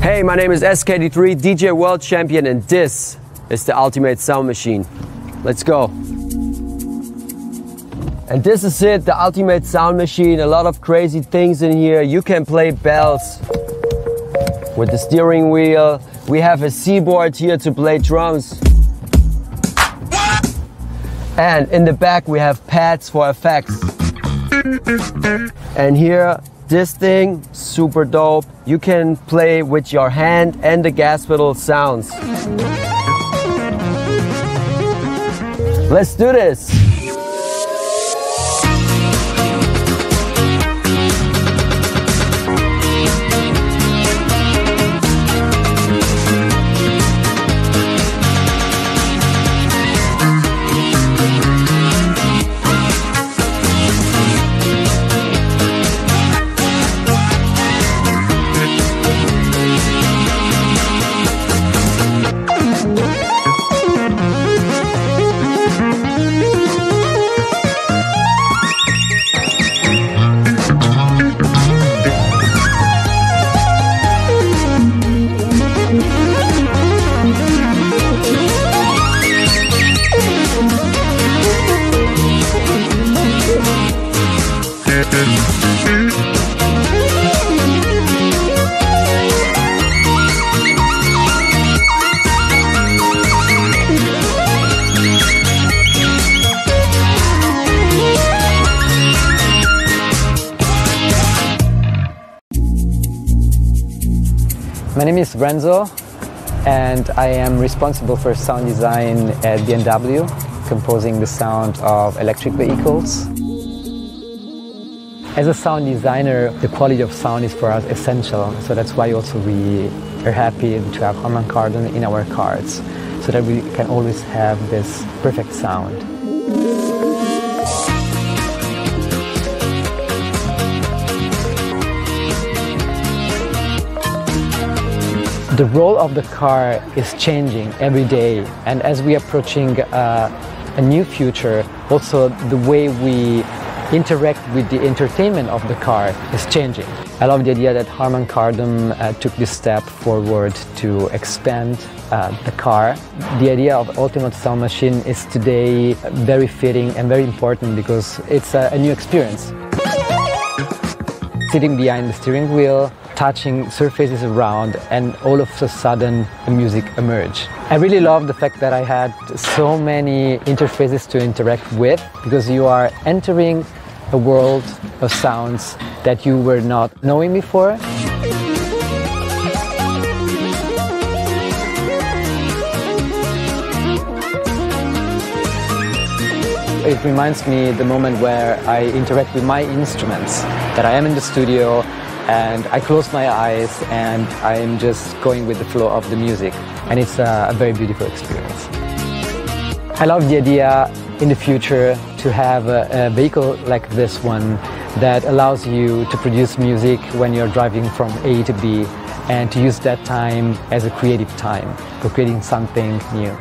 Hey, my name is SKD3, DJ World Champion, and this is the Ultimate Sound Machine. Let's go. And this is it, the Ultimate Sound Machine. A lot of crazy things in here. You can play bells with the steering wheel. We have a C-board here to play drums. And in the back we have pads for effects. And here this thing, super dope. You can play with your hand and the gas pedal sounds. Let's do this. My name is Renzo and I am responsible for sound design at BMW, composing the sound of electric vehicles. As a sound designer, the quality of sound is for us essential, so that's why also we are happy to have Harman Kardon in our cars, so that we can always have this perfect sound. The role of the car is changing every day, and as we are approaching uh, a new future, also the way we interact with the entertainment of the car is changing. I love the idea that Harman Kardon uh, took this step forward to expand uh, the car. The idea of Ultimate Sound Machine is today very fitting and very important because it's a, a new experience. Sitting behind the steering wheel, touching surfaces around and all of a sudden the music emerged. I really love the fact that I had so many interfaces to interact with because you are entering a world of sounds that you were not knowing before. It reminds me the moment where I interact with my instruments, that I am in the studio and I close my eyes and I'm just going with the flow of the music and it's a, a very beautiful experience. I love the idea in the future to have a, a, vehicle like this one that allows you to produce music when you're driving from A to B and to use that time as a creative time for creating something new.